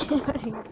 chévere.